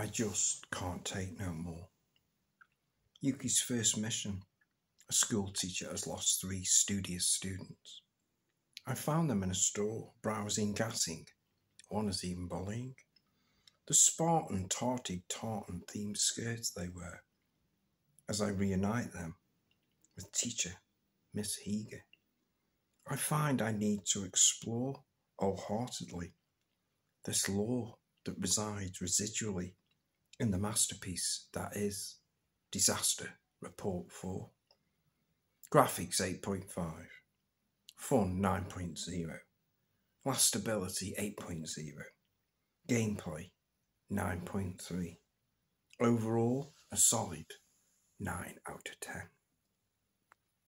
I just can't take no more. Yuki's first mission. A school teacher has lost three studious students. I found them in a store, browsing, gassing. One is even bullying. The Spartan tarty tartan themed skirts they wear. As I reunite them with teacher Miss Heger, I find I need to explore wholeheartedly this law that resides residually in the masterpiece that is Disaster Report 4. Graphics 8.5. Fun 9.0. Lastability 8.0. Gameplay 9.3. Overall, a solid 9 out of 10.